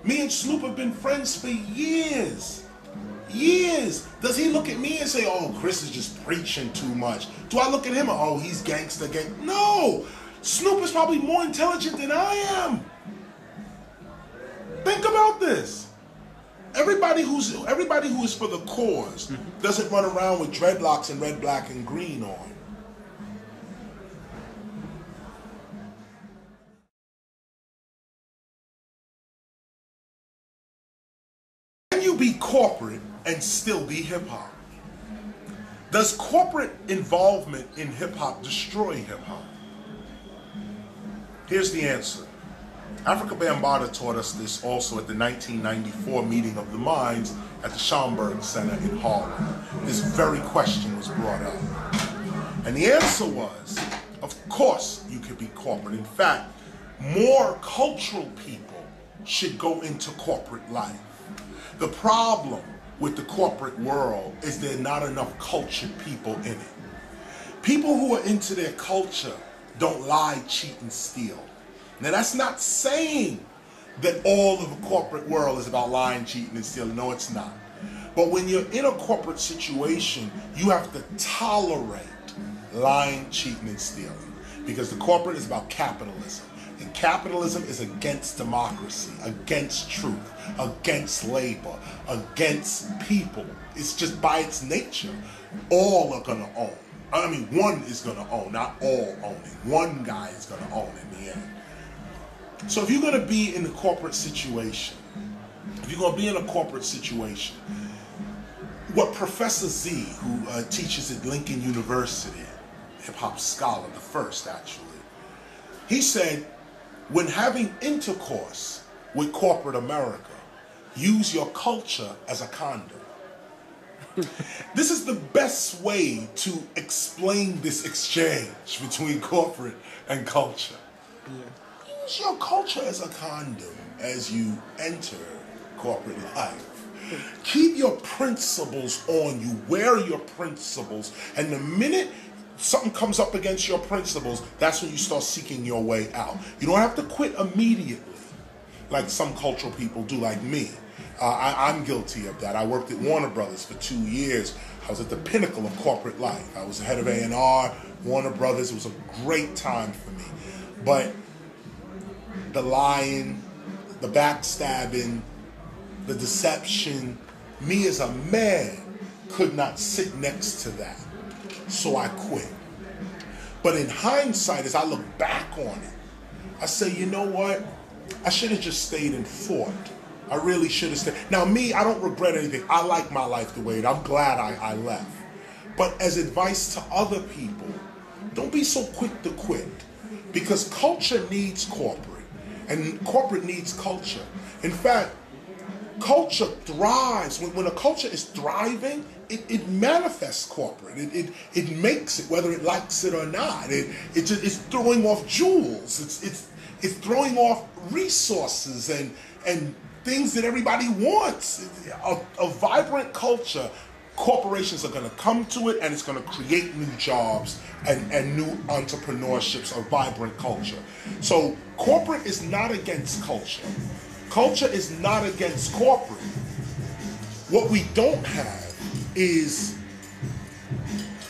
Me and Snoop have been friends for years. Years. Does he look at me and say, oh, Kris is just preaching too much? Do I look at him oh, he's gangster gang? No. Snoop is probably more intelligent than I am. Think about this. Everybody who's everybody who is for the cause doesn't run around with dreadlocks and red, black, and green on. Can you be corporate and still be hip hop? Does corporate involvement in hip hop destroy hip hop? Here's the answer. Afrika Bambaataa taught us this also at the 1994 meeting of the minds at the Schomburg Center in Harlem. This very question was brought up. And the answer was, of course you could be corporate. In fact, more cultural people should go into corporate life. The problem with the corporate world is there are not enough cultured people in it. People who are into their culture don't lie, cheat, and steal. Now that's not saying that all of the corporate world is about lying, cheating, and stealing. No, it's not. But when you're in a corporate situation, you have to tolerate lying, cheating, and stealing. Because the corporate is about capitalism. And capitalism is against democracy, against truth, against labor, against people. It's just by its nature. All are going to own. I mean, one is going to own, not all owning. One guy is going to own in the end. So if you're going to be in a corporate situation, if you're going to be in a corporate situation, what Professor Z, who uh, teaches at Lincoln University, hip hop scholar, the first actually, he said, when having intercourse with corporate America, use your culture as a condom. this is the best way to explain this exchange between corporate and culture. Yeah. Your culture as a condom as you enter corporate life. Keep your principles on you. Wear your principles. And the minute something comes up against your principles, that's when you start seeking your way out. You don't have to quit immediately like some cultural people do, like me. Uh, I, am guilty of that. I worked at Warner Brothers for two years. I was at the pinnacle of corporate life. I was the head of A&R, Warner Brothers. It was a great time for me. But the lying, the backstabbing, the deception, me as a man could not sit next to that. So I quit. But in hindsight, as I look back on it, I say, you know what? I should have just stayed and fought. I really should have stayed. Now, me, I don't regret anything. I like my life the way it. I'm glad I, I left. But as advice to other people, don't be so quick to quit. Because culture needs corporate, and corporate needs culture. In fact, culture thrives. When, when a culture is thriving, it, it manifests corporate. It, it, it makes it, whether it likes it or not. It, it just, it's throwing off jewels. It's, it's, it's throwing off resources and, and things that everybody wants. A, a vibrant culture, corporations are going to come to it and it's going to create new jobs and, and new entrepreneurships, a vibrant culture. So, corporate is not against culture, culture is not against corporate. What we don't have is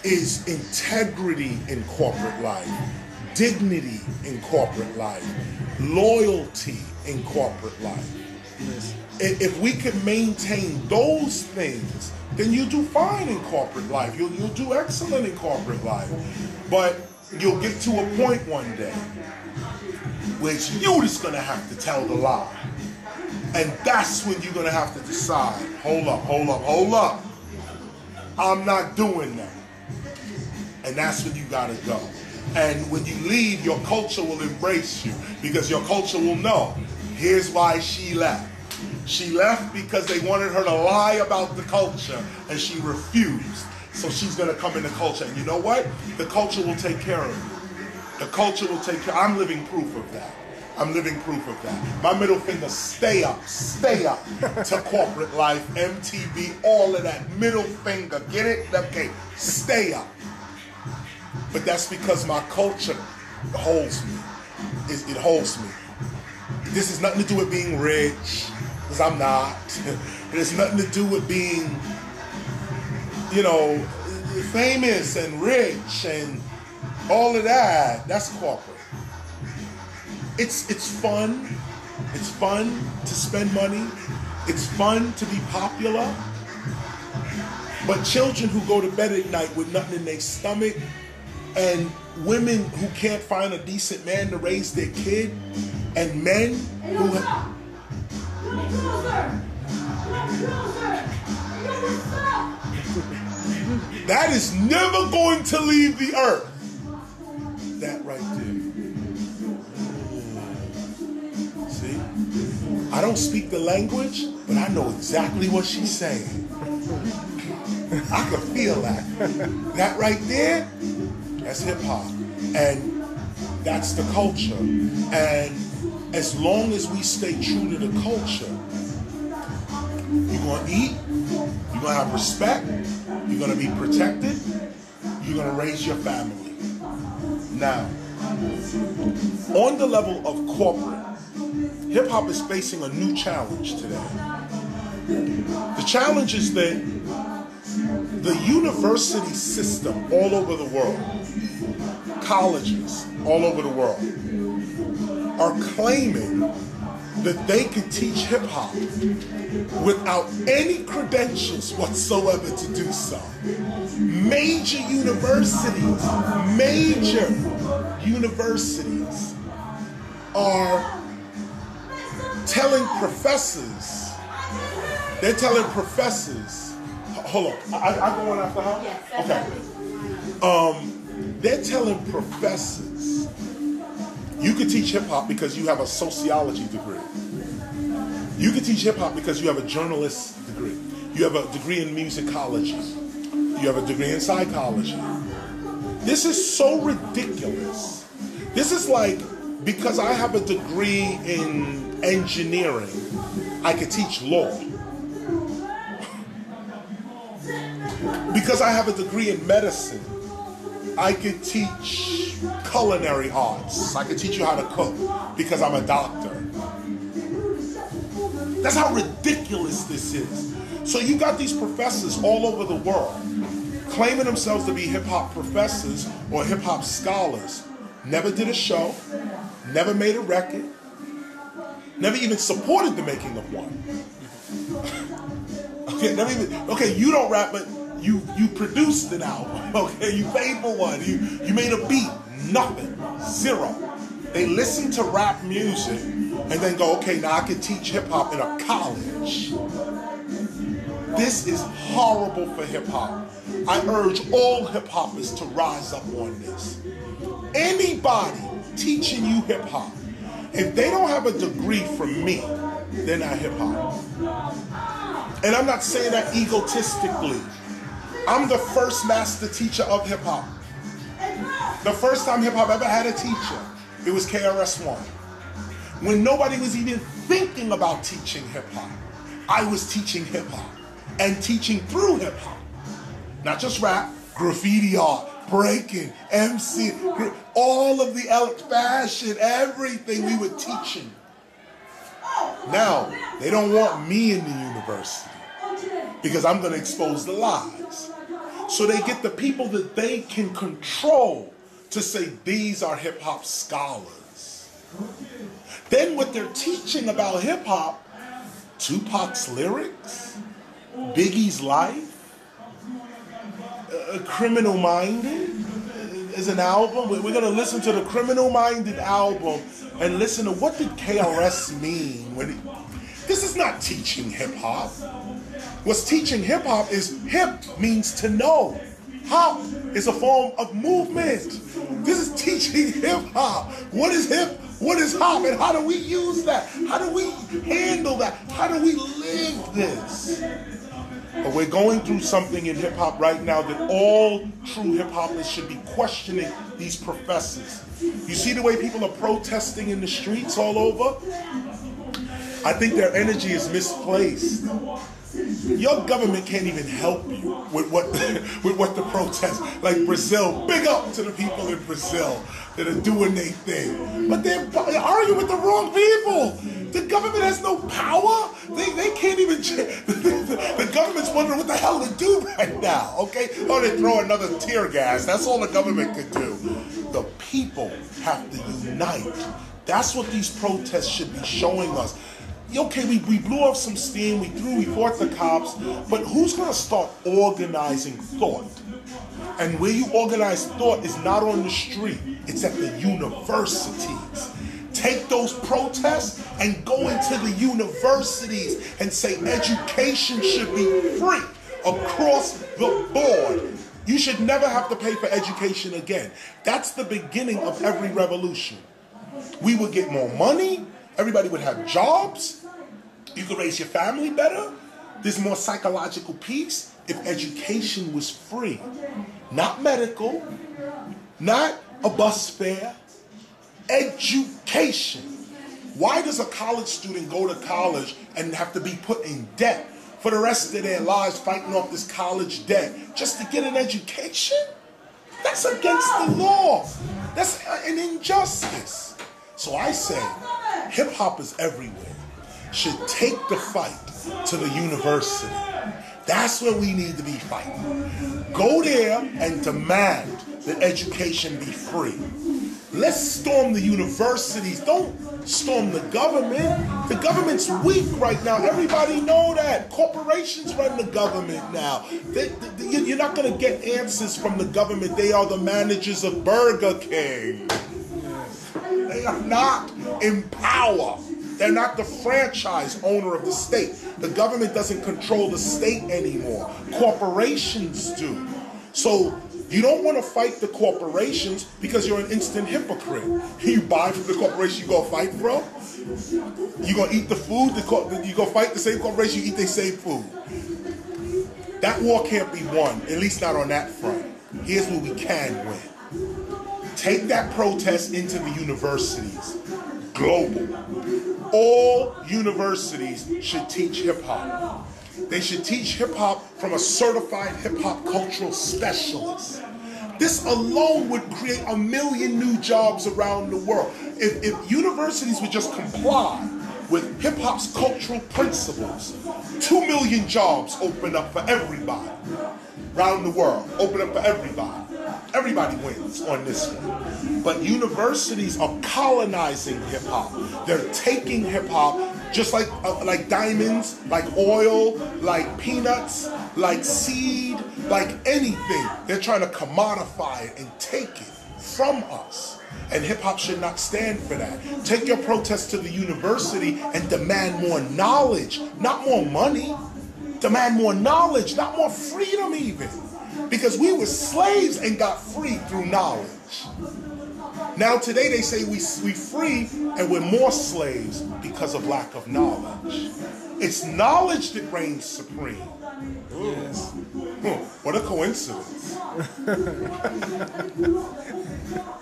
is integrity in corporate life, dignity in corporate life, loyalty in corporate life. If we can maintain those things, then you do fine in corporate life. You'll, you'll do excellent in corporate life. But you'll get to a point one day which it's you just going to have to tell the lie. And that's when you're going to have to decide hold up, hold up, hold up. I'm not doing that. And that's when you got to go. And when you leave, your culture will embrace you because your culture will know here's why she left. She left because they wanted her to lie about the culture and she refused. So she's going to come in the culture. And you know what? The culture will take care of you. The culture will take care. I'm living proof of that. I'm living proof of that. My middle finger, stay up, stay up to corporate life, MTV, all of that. Middle finger, get it? Okay, stay up. But that's because my culture holds me. It, it holds me. This has nothing to do with being rich because I'm not. it has nothing to do with being, you know, famous and rich and all of that. That's corporate. It's it's fun. It's fun to spend money. It's fun to be popular. But children who go to bed at night with nothing in their stomach and women who can't find a decent man to raise their kid and men who that is never going to leave the earth. That right there. See? I don't speak the language, but I know exactly what she's saying. I can feel that. That right there, that's hip hop. And that's the culture. And as long as we stay true to the culture, you're going to eat, you're going to have respect, you're going to be protected, you're going to raise your family. Now, on the level of corporate, hip hop is facing a new challenge today. The challenge is that the university system all over the world, colleges all over the world, are claiming that they can teach hip hop without any credentials whatsoever to do so. Major universities, major universities are telling professors, they're telling professors, hold on, I, I go on after her? Yes, Okay. Um, they're telling professors, you can teach hip hop because you have a sociology degree. You can teach hip hop because you have a journalist degree. You have a degree in musicology. You have a degree in psychology. This is so ridiculous. This is like because I have a degree in engineering, I could teach law. Because I have a degree in medicine, I could teach culinary arts. I could teach you how to cook because I'm a doctor. That's how ridiculous this is. So you got these professors all over the world claiming themselves to be hip hop professors or hip hop scholars. Never did a show, never made a record, never even supported the making of one. okay, never even, okay, you don't rap, but you you produced an album. Okay, you paid for one. You you made a beat. Nothing. Zero. They listen to rap music and then go, okay, now I can teach hip hop in a college. This is horrible for hip hop. I urge all hip hoppers to rise up on this. Anybody teaching you hip hop, if they don't have a degree from me, they're not hip hop. And I'm not saying that egotistically. I'm the first master teacher of hip hop. The first time hip hop ever had a teacher, it was KRS-One. When nobody was even thinking about teaching hip hop, I was teaching hip hop and teaching through hip hop. Not just rap, graffiti art, breaking, MC, all of the fashion, everything we were teaching. Now, they don't want me in the university because I'm going to expose the lies. So they get the people that they can control to say these are hip hop scholars. Then what they're teaching about hip hop, Tupac's lyrics, Biggie's life, uh, Criminal Minded is an album. We're going to listen to the Criminal Minded album and listen to what did KRS mean when he, this is not teaching hip hop. What's teaching hip hop is hip means to know. Hop is a form of movement. This is teaching hip hop. What is hip? What is hop? And how do we use that? How do we handle that? How do we live this? But we're going through something in hip hop right now that all true hip hoppers should be questioning these professors. You see the way people are protesting in the streets all over? I think their energy is misplaced. Your government can't even help you with what with what the protest. Like Brazil, big up to the people in Brazil that are doing their thing. But they're arguing with the wrong people. The government has no power. They, they can't even. The, government's wondering what the hell to do right now. Okay, oh they throw another tear gas. That's all the government can do. The people have to unite. That's what these protests should be showing us okay, we, we blew off some steam, we threw, we fought the cops, but who's gonna start organizing thought? And where you organize thought is not on the street, it's at the universities. Take those protests and go into the universities and say education should be free across the board. You should never have to pay for education again. That's the beginning of every revolution. We would get more money, everybody would have jobs, you could raise your family better. There's more psychological peace if education was free. Not medical, not a bus fare, education. Why does a college student go to college and have to be put in debt for the rest of their lives fighting off this college debt just to get an education? That's against the law. That's an injustice. So I say, hip hop is everywhere should take the fight to the university. That's where we need to be fighting. Go there and demand that education be free. Let's storm the universities. Don't storm the government. The government's weak right now. Everybody know that. Corporations run the government now. They, they, you're not going to get answers from the government. They are the managers of Burger King. They are not in power. They're not the franchise owner of the state. The government doesn't control the state anymore. Corporations do. So you don't want to fight the corporations because you're an instant hypocrite. You buy from the corporation you go fight from. You gonna eat the food. The you go fight the same corporation. You eat the same food. That war can't be won. At least not on that front. Here's what we can win. Take that protest into the universities. Global. All universities should teach hip hop. They should teach hip hop from a certified hip hop cultural specialist. This alone would create a million new jobs around the world. If, if universities would just comply with hip hop's cultural principles, two million jobs open up for everybody around the world. Open up for everybody. Everybody wins on this one. But universities are colonizing hip hop. They're taking hip hop just like uh, like diamonds, like oil, like peanuts, like seed, like anything. They're trying to commodify it and take it from us. And hip hop should not stand for that. Take your protest to the university and demand more knowledge, not more money. Demand more knowledge, not more freedom, even. Because we were slaves and got free through knowledge. Now today they say we we free and we're more slaves because of lack of knowledge. It's knowledge that reigns supreme. Yes. what a coincidence.